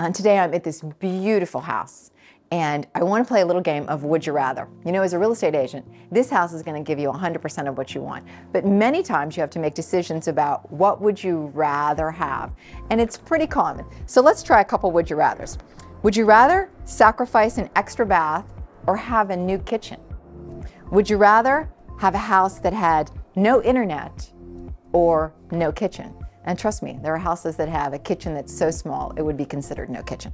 Uh, and today I'm at this beautiful house and I want to play a little game of would you rather. You know, as a real estate agent, this house is going to give you 100% of what you want. But many times you have to make decisions about what would you rather have. And it's pretty common. So let's try a couple would you rathers. Would you rather sacrifice an extra bath or have a new kitchen? Would you rather have a house that had no internet or no kitchen? And trust me, there are houses that have a kitchen that's so small it would be considered no kitchen.